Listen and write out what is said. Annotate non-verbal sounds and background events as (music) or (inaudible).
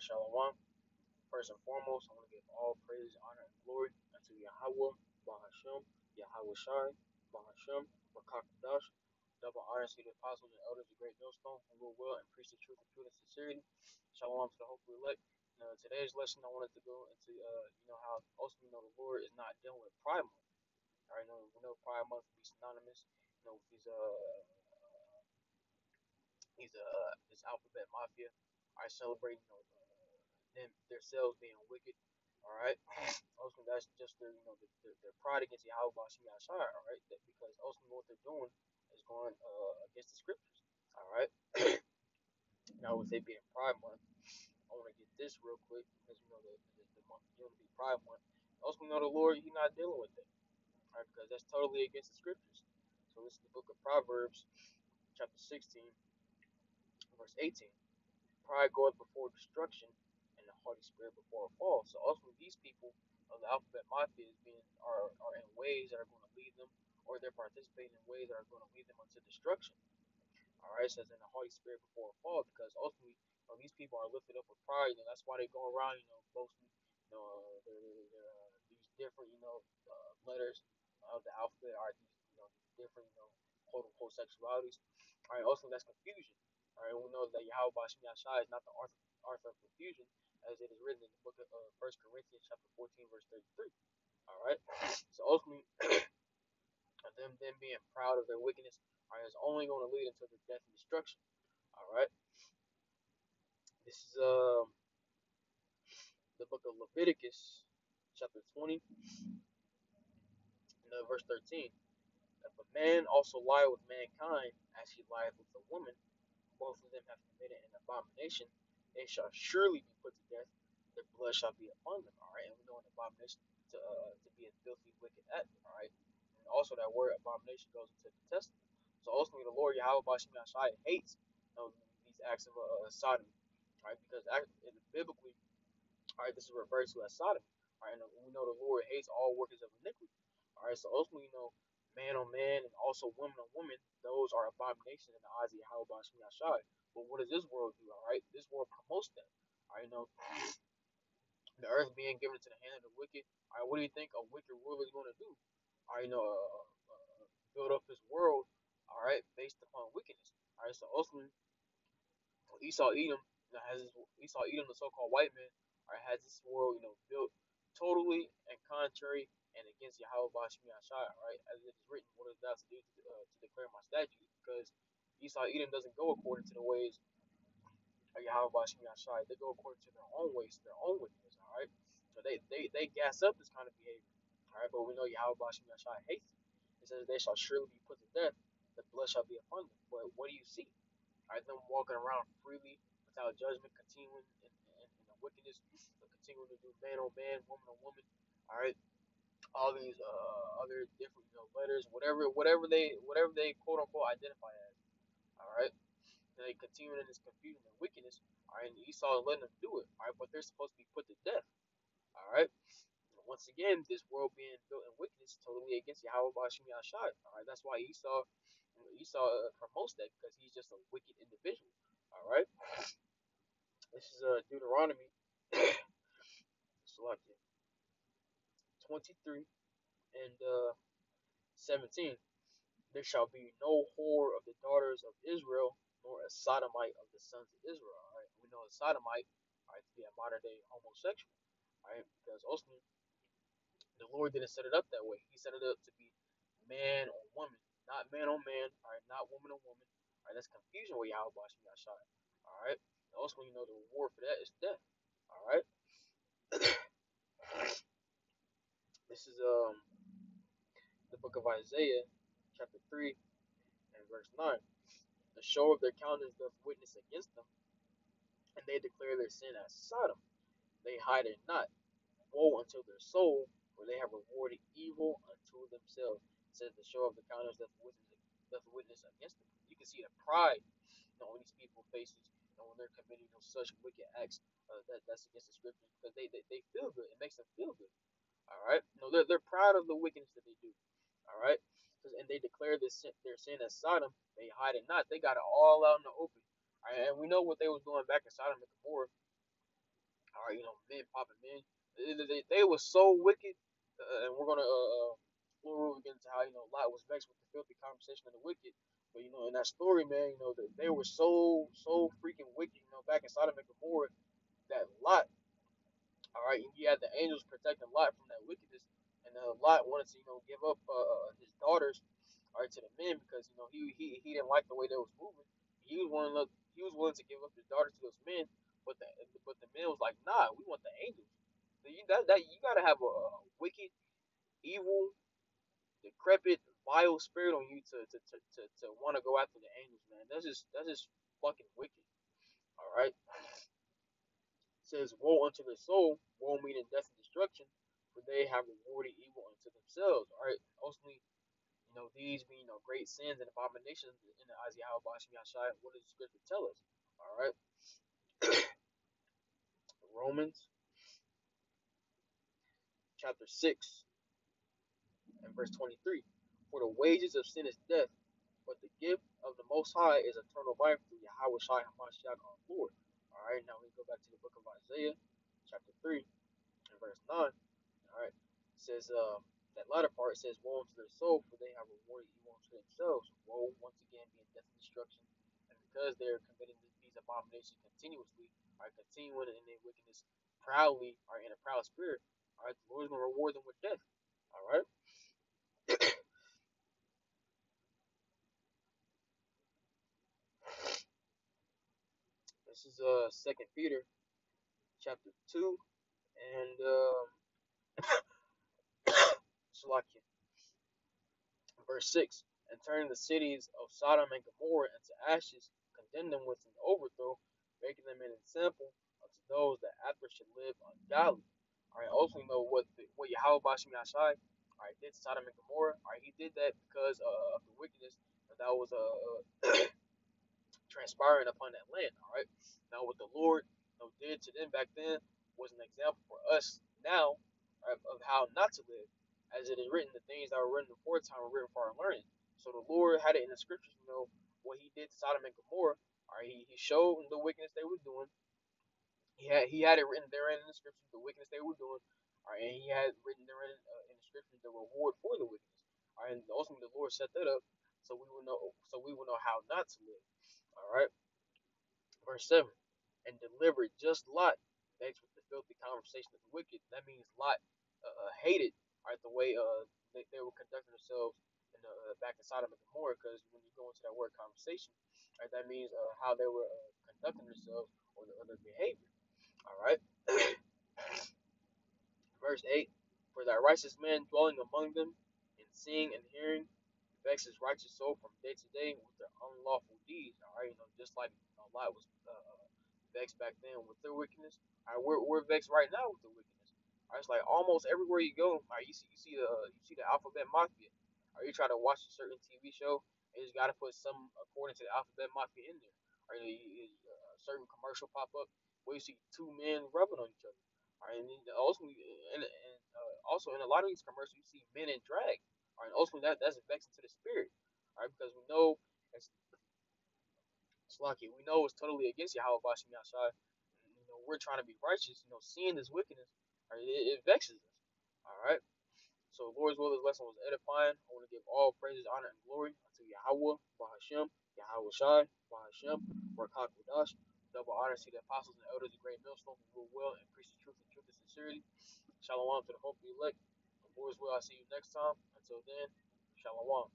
Alright, Shalom. First and foremost, I want to give all praise, honor, and glory unto Yahweh, Bahashem, Yahweh Shai, Bahashem, Rakakadash. Double to the apostles and elders the Great Millstone who will well and preach the truth and truth and sincerity. Shalom to the hopefully elect. Today's lesson, I wanted to go into, uh, you know, how also, you know, the Lord is not dealing with Pride Month. All right, know, we know Pride Month be synonymous, you know, with these, uh, these, uh, this alphabet mafia. I celebrate, you know, them themselves being wicked. All right. Also, that's just their, you know, their, their, pride against Yahweh Bashim Yashar. All right. That because ultimately what they're doing is going uh, against the scriptures. All right. now, with it being Pride Month, I want to get this real quick because you know the, the, the month June be Pride Month. Also, know the Lord, He's not dealing with it. All right, because that's totally against the scriptures. So this is the book of Proverbs, chapter 16, verse 18. Pride goeth before destruction, haughty spirit before a fall. So ultimately, these people of the alphabet mafia is being are are in ways that are going to lead them, or they're participating in ways that are going to lead them unto destruction. All right, says in the haughty spirit before a fall, because ultimately, you know, these people are lifted up with pride, and that's why they go around, you know, boasting, you know, uh, they're, they're, uh, these different, you know, uh, letters of the alphabet are these, you know, different, you know, quote unquote sexualities. All right, also that's confusion. All right, we know that Yahweh Yashai is not the author, of confusion, as it is written in the book of uh, 1 Corinthians chapter 14, verse 33. All right, (clears throat) so ultimately, (clears throat) them them being proud of their wickedness is only going to lead into their death and destruction. All right, this is um the book of Leviticus, chapter 20, and uh, verse 13. If a man also lie with mankind as he lieth with a woman, both of them have committed an abomination, they shall surely be put to death. Their blood shall be upon them. All right, and we know an abomination to uh, to be a filthy, wicked act. All right, and also that word abomination goes into the testament. So ultimately, the Lord Yahweh Bashim hates know, these acts of uh, sodomy. All right, because biblically, all right, this is referred to as sodomy. All right, and we know the Lord hates all workers of iniquity. All right, so ultimately, you know, man on man and also woman on woman, those are abominations in the eyes of Yahweh Yashai. But what does this world do? All right, this world promotes them. All right, you know, the earth being given to the hand of the wicked. All right, what do you think a wicked ruler is going to do? All right, you know, uh, uh, build up his world. All right, based upon wickedness. All right, so ultimately, Esau Edom has this, Esau Edom, the so-called white man, all right, has this world, you know, built totally and contrary and against Yahweh Bashmi Ashai, right? As it is written, what is thou do to, uh, to declare my statutes? Because Esau Edom doesn't go according to the ways of Yahweh Bashmi Ashai. They go according to their own ways, their own wickedness, all right? So they, they, they gas up this kind of behavior, all right? But we know Yahweh Bashmi Ashai hates it. It says they shall surely be put to death, the blood shall be upon them. But what do you see? All right, them walking around freely without judgment, continuing in, in, in the wickedness, continuing to do man on man, woman on woman. All right, all these uh, other different you know letters, whatever whatever they whatever they quote unquote identify as. All right, and they continue in this confusion and wickedness. All right, and Esau is letting them do it. All right, but they're supposed to be put to death. All right. Once again, this world being built in wickedness totally against Yahweh Bashim Yashai. All right, that's why Esau Esau uh, promotes that because he's just a wicked individual. All right. This is uh, Deuteronomy. (coughs) Select 23 and uh, 17. There shall be no whore of the daughters of Israel, nor a sodomite of the sons of Israel. All right, we know a sodomite, all right, to be a modern day homosexual, all right, because ultimately the Lord didn't set it up that way. He set it up to be man on woman, not man on man, all right, not woman on woman. All right, that's confusion with Yahweh Bashim Yashai. All right, and also you know the reward for that is death. All right. This is um the book of Isaiah, chapter three and verse nine. The show of their countenance doth witness against them, and they declare their sin as Sodom. They hide it not. Woe unto their soul, for they have rewarded evil unto themselves. Says the show of the countenance doth witness, doth witness against them. You can see the pride on these people's faces know, when they're committing such wicked acts uh, that, that's against the scriptures because they, they, they feel good. It makes them feel good. All right. No, they're they're proud of the wickedness that they do. All right. And they declare this sin, their sin as Sodom. They hide it not. They got it all out in the open. All right? And we know what they was doing back in Sodom and Gomorrah. All right, you know, men popping men. They, they, they were so wicked, uh, and we're gonna uh, uh we'll get into how you know Lot was vexed with the filthy conversation of the wicked. But you know, in that story, man, you know, they, they were so so freaking wicked. You know, back in Sodom and Gomorrah, that Lot all right, and he had the angels protecting Lot from that wickedness, and uh, Lot wanted to, you know, give up uh, uh, his daughters, all right, to the men because you know he he, he didn't like the way they was moving. He was willing to he was willing to give up his daughters to those men, but the but the men was like, nah, we want the angels. So you that, that you gotta have a, a wicked, evil, decrepit, vile spirit on you to to to, to want to go after the angels, man. That's just that's just fucking wicked. Says, Woe unto the soul, woe meaning death and destruction, for they have rewarded evil unto themselves. All right, ultimately, you know, these being you know, great sins and abominations in the Isaiah Bashim Yashai, what does the scripture tell us? All right, (coughs) Romans chapter 6 and verse 23. For the wages of sin is death, but the gift of the Most High is eternal life through Yahweh Shai HaMashiach our Lord. All right, now we go back to the book of Isaiah, chapter 3, and verse 9. All right. It says, uh, that latter part says, Woe unto their soul, for they have rewarded evil unto themselves. Woe, once again, being death and destruction. And because they're committing these abominations continuously, are continuing in their wickedness proudly, are in a proud spirit, all right, the Lord is going to reward them with death. All right. This is uh Second Peter chapter two and um. (coughs) Verse 6 And turning the cities of Sodom and Gomorrah into ashes, condemned them with an overthrow, making them an example unto those that after should live ungodly. Alright, also know what the, what Yahweh Bashim Yashai alright did Sodom and Gomorrah. Alright, he did that because uh, of the wickedness that was uh, transpiring upon that land. Alright. Now what the Lord you know, did to them back then was an example for us now right, of how not to live as it is written, the things that were written before time were written for our learning. So the Lord had it in the scriptures, you know, what he did to Sodom and Gomorrah. All right, he, he showed the wickedness they were doing. He had he had it written there in the scriptures, the wickedness they were doing. All right, and he had written therein uh, in the scriptures the reward for the wickedness. All right, and ultimately the Lord set that up so we will know so we will know how not to live. All right, verse seven, and delivered just Lot next with the filthy conversation of the wicked. That means Lot uh, uh, hated right the way uh they, they were conducting themselves in uh, back in Sodom and Gomorrah. Because when you go into that word conversation, right, that means uh, how they were uh, conducting themselves or, the, or their behavior. All right. (clears throat) Verse eight: For thy righteous man dwelling among them, and seeing and hearing, vex his righteous soul from day to day with their unlawful deeds. All right, you know, just like know, Lot was uh, uh, vexed back then with their wickedness. All right, we're, we're vexed right now with the wickedness. All right, it's like almost everywhere you go, all right, you see you see the you see the alphabet mafia. Or you try to watch a certain TV show, and you just got to put some according to the alphabet mafia in there. Or you, you, a certain commercial pop up where you see two men rubbing on each other. All right, and also and, and uh, also in a lot of these commercials you see men in drag. All right, ultimately that that's vexing to the spirit. All right, because we know it's, it's lucky. We know it's totally against Yahweh Bashim Yashai. You know, we're trying to be righteous. You know, seeing this wickedness, right, it, it vexes us. All right. So Lord's will, this lesson was edifying. I want to give all praises, honor, and glory unto Yahweh, Bahashem, Yahweh Shai, Bahashem, Barakak Wadash. Double honor to the apostles and elders of great millstone who rule well and preach the truth and truth and sincerity. Shalom to the hope of the elect. The Lord's will, I'll see you next time. Until then, Shalom.